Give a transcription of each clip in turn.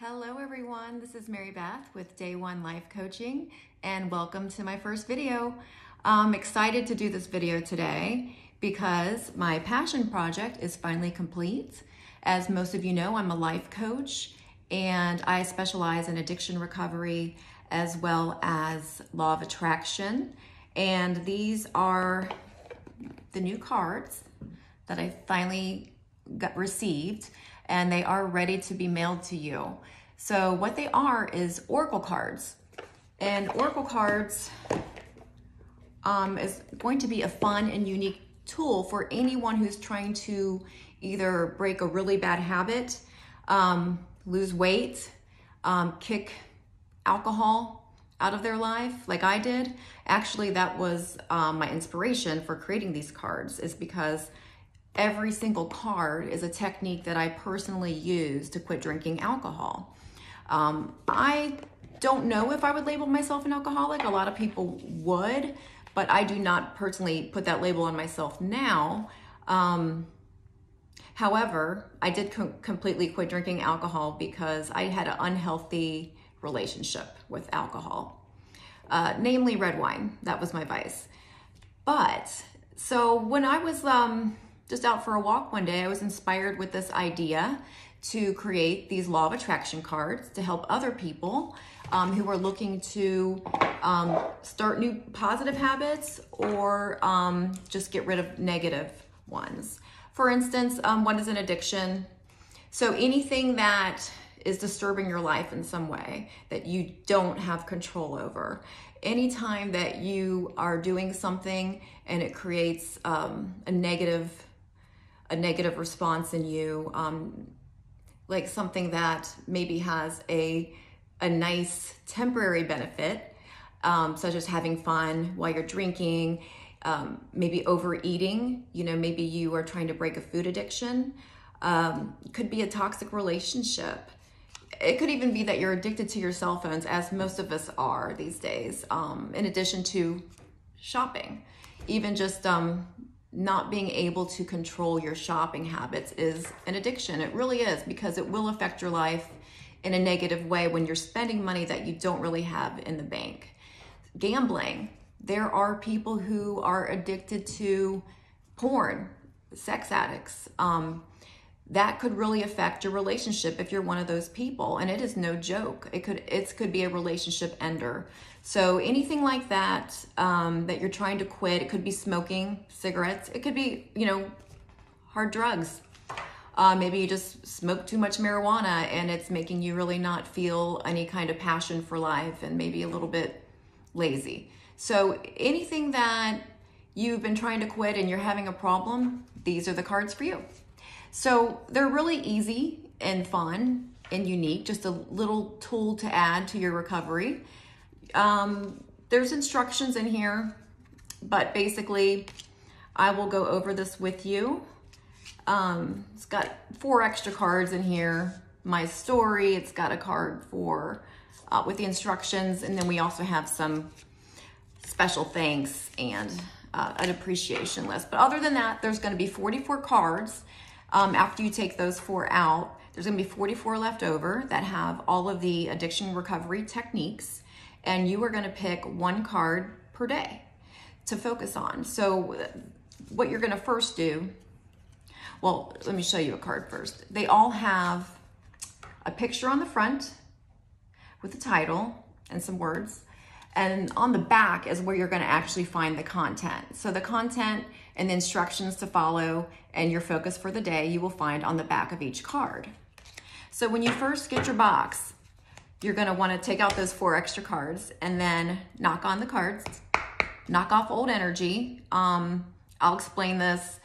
Hello everyone, this is Mary Beth with Day One Life Coaching and welcome to my first video. I'm excited to do this video today because my passion project is finally complete. As most of you know, I'm a life coach and I specialize in addiction recovery as well as law of attraction. And these are the new cards that I finally got received and they are ready to be mailed to you. So what they are is Oracle cards. And Oracle cards um, is going to be a fun and unique tool for anyone who's trying to either break a really bad habit, um, lose weight, um, kick alcohol out of their life like I did. Actually, that was um, my inspiration for creating these cards is because every single card is a technique that I personally use to quit drinking alcohol. Um, I don't know if I would label myself an alcoholic. A lot of people would, but I do not personally put that label on myself now. Um, however, I did co- completely quit drinking alcohol because I had an unhealthy relationship with alcohol, uh, namely red wine. That was my vice. But so when I was um, just out for a walk one day, I was inspired with this idea to create these law of attraction cards to help other people um, who are looking to um, start new positive habits or um, just get rid of negative ones. For instance, um, what is an addiction? So anything that is disturbing your life in some way that you don't have control over. Anytime that you are doing something and it creates um, a negative a negative response in you, um, like something that maybe has a a nice temporary benefit, um, such as having fun while you're drinking, um, maybe overeating. You know, maybe you are trying to break a food addiction. Um, could be a toxic relationship. It could even be that you're addicted to your cell phones, as most of us are these days. Um, in addition to shopping, even just um, not being able to control your shopping habits is an addiction. It really is because it will affect your life in a negative way when you're spending money that you don't really have in the bank. Gambling. There are people who are addicted to porn, sex addicts. Um, that could really affect your relationship if you're one of those people. And it is no joke. It could it could be a relationship ender. So anything like that um, that you're trying to quit it could be smoking cigarettes. It could be you know hard drugs. Uh, maybe you just smoke too much marijuana and it's making you really not feel any kind of passion for life and maybe a little bit lazy. So anything that you've been trying to quit and you're having a problem these are the cards for you so they're really easy and fun and unique, just a little tool to add to your recovery. Um, there's instructions in here, but basically, I will go over this with you. Um, it's got four extra cards in here. My story, it's got a card for uh, with the instructions, and then we also have some special thanks and uh, an appreciation list. But other than that, there's going to be 44 cards um, after you take those four out, there's gonna be 44 left over that have all of the addiction recovery techniques, and you are gonna pick one card per day to focus on. So what you're gonna first do, well, let me show you a card first. They all have a picture on the front with the title and some words. And on the back is where you're gonna actually find the content. So the content and the instructions to follow and your focus for the day you will find on the back of each card. So when you first get your box, you're gonna wanna take out those four extra cards and then knock on the cards, knock off old energy. Um, I'll explain this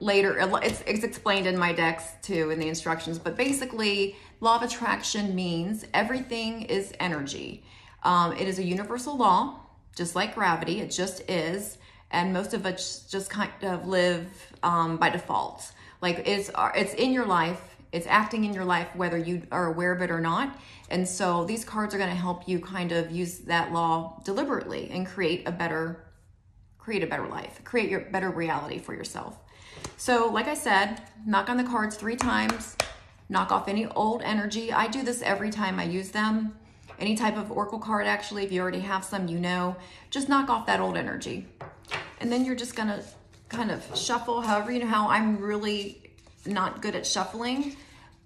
later. It's, it's explained in my decks too in the instructions, but basically law of attraction means everything is energy. Um, it is a universal law, just like gravity, it just is. And most of us just kind of live um, by default. Like it's, it's in your life, it's acting in your life whether you are aware of it or not. And so these cards are going to help you kind of use that law deliberately and create a better create a better life, create your better reality for yourself. So, like I said, knock on the cards 3 times, knock off any old energy. I do this every time I use them. Any type of Oracle card, actually, if you already have some, you know, just knock off that old energy. And then you're just gonna kind of shuffle, however, you know how I'm really not good at shuffling,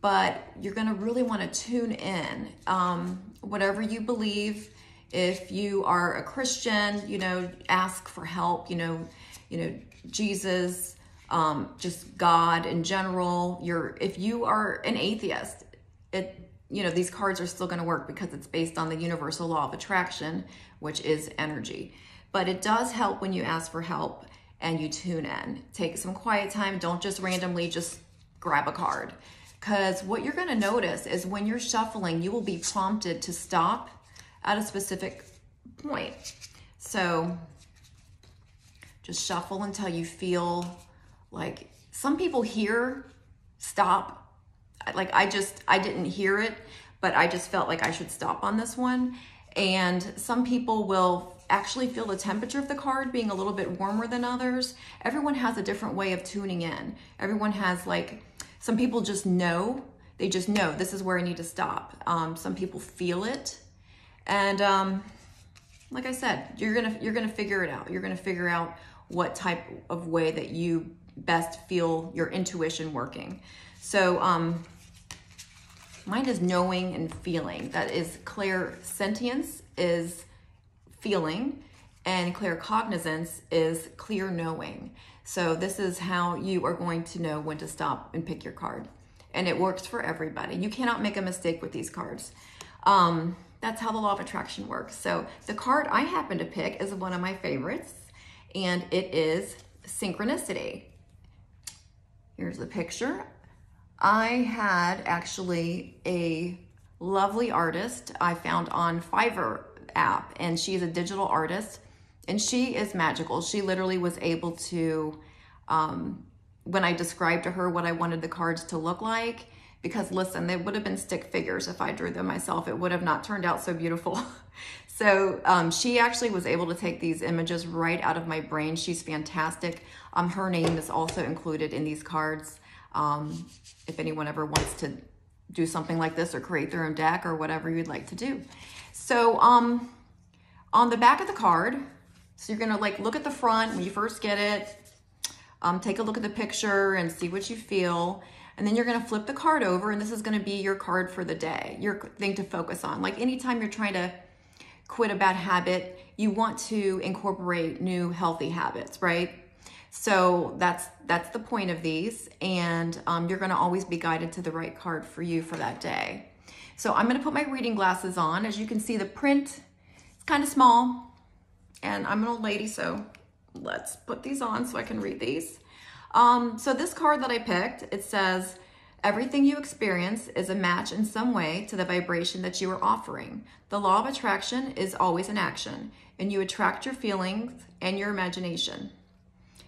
but you're gonna really wanna tune in. Um, whatever you believe, if you are a Christian, you know, ask for help, you know, you know, Jesus, um, just God in general. You're if you are an atheist, it you know these cards are still going to work because it's based on the universal law of attraction, which is energy. But it does help when you ask for help and you tune in. Take some quiet time. Don't just randomly just grab a card. Because what you're going to notice is when you're shuffling, you will be prompted to stop at a specific point. So just shuffle until you feel like some people hear stop. Like I just, I didn't hear it, but I just felt like I should stop on this one. And some people will actually feel the temperature of the card being a little bit warmer than others. Everyone has a different way of tuning in. Everyone has like, some people just know, they just know this is where I need to stop. Um, some people feel it. And um, like I said, you're gonna you're gonna figure it out. You're gonna figure out what type of way that you best feel your intuition working. So um, mine is knowing and feeling. That is clairsentience is feeling and claircognizance is clear knowing. So this is how you are going to know when to stop and pick your card. And it works for everybody. You cannot make a mistake with these cards. Um, that's how the law of attraction works. So the card I happen to pick is one of my favorites, and it is synchronicity. Here's the picture. I had actually a lovely artist I found on Fiverr app, and she's a digital artist, and she is magical. She literally was able to, um, when I described to her what I wanted the cards to look like, because listen, they would have been stick figures if I drew them myself. It would have not turned out so beautiful. so um, she actually was able to take these images right out of my brain. She's fantastic. Um, her name is also included in these cards. Um, if anyone ever wants to do something like this or create their own deck or whatever you'd like to do. So um, on the back of the card, so you're gonna like look at the front when you first get it, um, take a look at the picture and see what you feel. And then you're gonna flip the card over and this is gonna be your card for the day, your thing to focus on. Like anytime you're trying to quit a bad habit, you want to incorporate new healthy habits, right? So that's that's the point of these, and um, you're gonna always be guided to the right card for you for that day. So I'm gonna put my reading glasses on. As you can see, the print is kind of small, and I'm an old lady, so let's put these on so I can read these. Um, so this card that I picked, it says, Everything you experience is a match in some way to the vibration that you are offering. The law of attraction is always in action, and you attract your feelings and your imagination.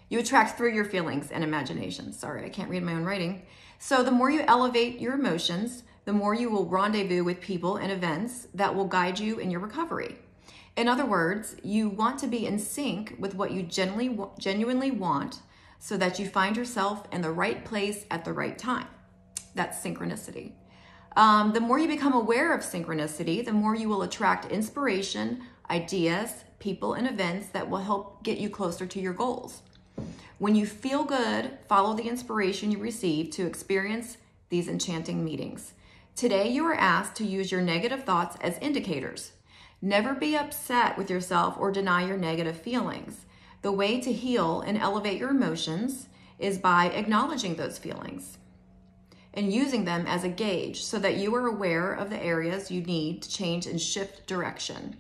You attract through your feelings and imagination. Sorry, I can't read my own writing. So the more you elevate your emotions, the more you will rendezvous with people and events that will guide you in your recovery. In other words, you want to be in sync with what you genuinely, genuinely want so that you find yourself in the right place at the right time. That's synchronicity. Um, the more you become aware of synchronicity, the more you will attract inspiration, ideas, people, and events that will help get you closer to your goals. When you feel good, follow the inspiration you receive to experience these enchanting meetings. Today, you are asked to use your negative thoughts as indicators. Never be upset with yourself or deny your negative feelings. The way to heal and elevate your emotions is by acknowledging those feelings and using them as a gauge so that you are aware of the areas you need to change and shift direction.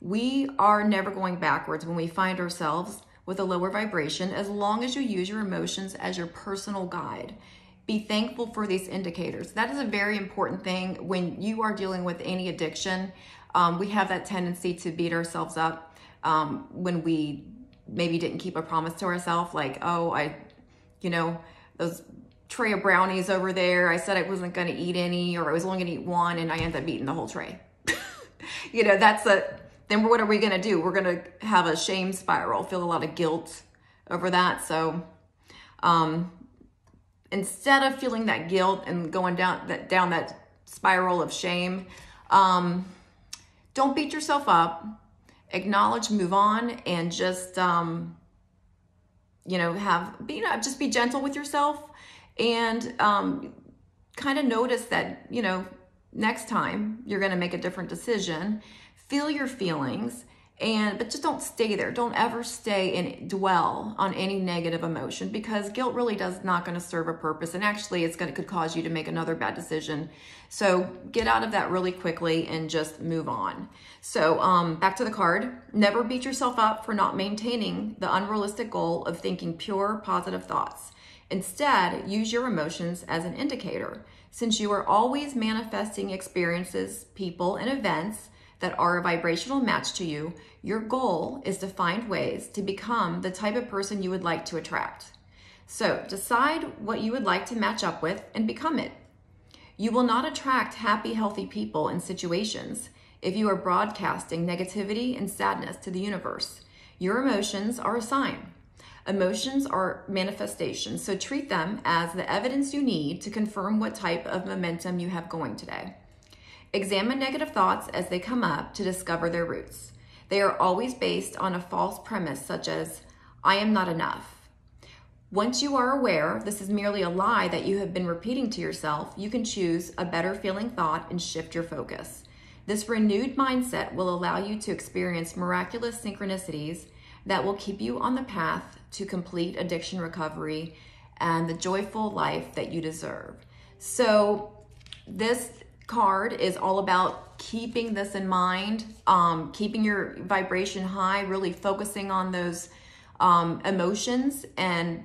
We are never going backwards when we find ourselves with a lower vibration as long as you use your emotions as your personal guide. Be thankful for these indicators. That is a very important thing when you are dealing with any addiction. Um, we have that tendency to beat ourselves up um, when we maybe didn't keep a promise to ourselves, like, oh, I, you know, those tray of brownies over there, I said I wasn't going to eat any, or I was only going to eat one, and I ended up eating the whole tray. you know, that's a, then what are we going to do? We're going to have a shame spiral, feel a lot of guilt over that. So, um, instead of feeling that guilt and going down that down that spiral of shame, um, don't beat yourself up. Acknowledge, move on, and just um, you know have be you know, just be gentle with yourself and um, kind of notice that you know next time you're going to make a different decision. Feel your feelings and but just don't stay there. Don't ever stay and dwell on any negative emotion because guilt really does not going to serve a purpose and actually it's going to could cause you to make another bad decision. So get out of that really quickly and just move on. So um, back to the card. Never beat yourself up for not maintaining the unrealistic goal of thinking pure positive thoughts. Instead use your emotions as an indicator. Since you are always manifesting experiences people and events that are a vibrational match to you, your goal is to find ways to become the type of person you would like to attract. So decide what you would like to match up with and become it. You will not attract happy, healthy people and situations if you are broadcasting negativity and sadness to the universe. Your emotions are a sign. Emotions are manifestations, so treat them as the evidence you need to confirm what type of momentum you have going today. Examine negative thoughts as they come up to discover their roots. They are always based on a false premise, such as, I am not enough. Once you are aware this is merely a lie that you have been repeating to yourself, you can choose a better feeling thought and shift your focus. This renewed mindset will allow you to experience miraculous synchronicities that will keep you on the path to complete addiction recovery and the joyful life that you deserve. So, this card is all about keeping this in mind, um, keeping your vibration high, really focusing on those um, emotions. And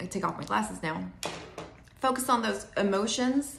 I take off my glasses now. Focus on those emotions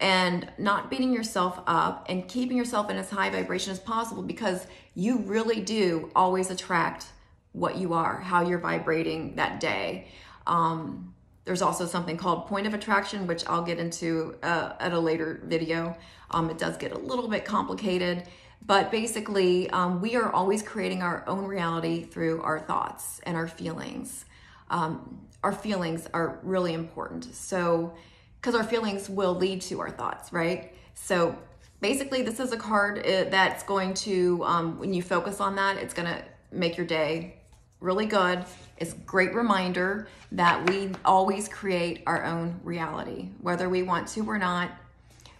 and not beating yourself up and keeping yourself in as high vibration as possible because you really do always attract what you are, how you're vibrating that day. Um, there's also something called point of attraction, which I'll get into uh, at a later video. Um, it does get a little bit complicated, but basically, um, we are always creating our own reality through our thoughts and our feelings. Um, our feelings are really important. So, because our feelings will lead to our thoughts, right? So, basically, this is a card uh, that's going to, um, when you focus on that, it's going to make your day really good. It's great reminder that we always create our own reality, whether we want to or not.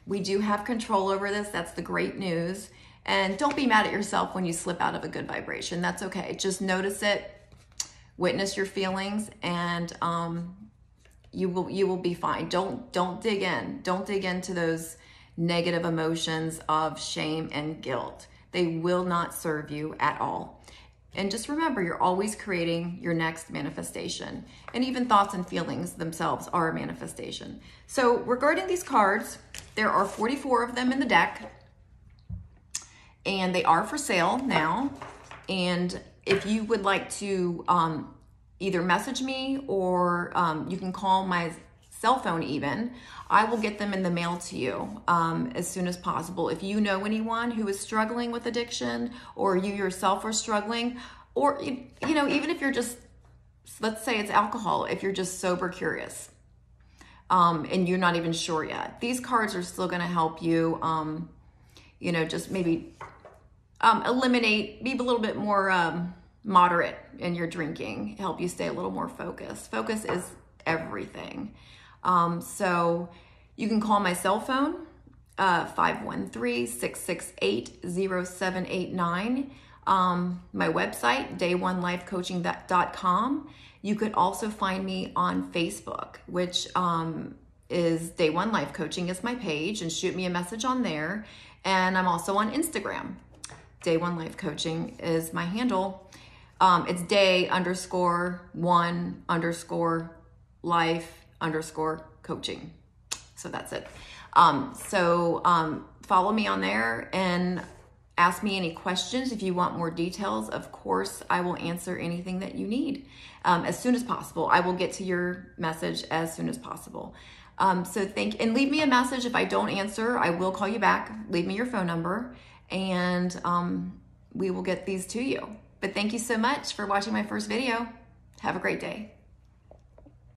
We do have control over this. That's the great news. And don't be mad at yourself when you slip out of a good vibration. That's okay. Just notice it, witness your feelings, and um, you will you will be fine. Don't don't dig in. Don't dig into those negative emotions of shame and guilt. They will not serve you at all. And just remember, you're always creating your next manifestation. And even thoughts and feelings themselves are a manifestation. So, regarding these cards, there are 44 of them in the deck, and they are for sale now. And if you would like to um, either message me or um, you can call my cell phone even, I will get them in the mail to you um, as soon as possible. If you know anyone who is struggling with addiction or you yourself are struggling, or, you know, even if you're just, let's say it's alcohol, if you're just sober curious um, and you're not even sure yet, these cards are still going to help you, um, you know, just maybe um, eliminate, be a little bit more um, moderate in your drinking, help you stay a little more focused. Focus is everything. Um, so you can call my cell phone, uh, 513-668-0789. Um, my website, day1lifecoaching.com. You could also find me on Facebook, which um, is Day One Life Coaching is my page, and shoot me a message on there. And I'm also on Instagram. Day One Life Coaching is my handle. Um, it's day underscore one underscore life underscore coaching. So that's it. Um, so um, follow me on there and ask me any questions. If you want more details, of course, I will answer anything that you need um, as soon as possible. I will get to your message as soon as possible. Um, so thank and leave me a message if I don't answer. I will call you back. Leave me your phone number, and um, we will get these to you. But thank you so much for watching my first video. Have a great day.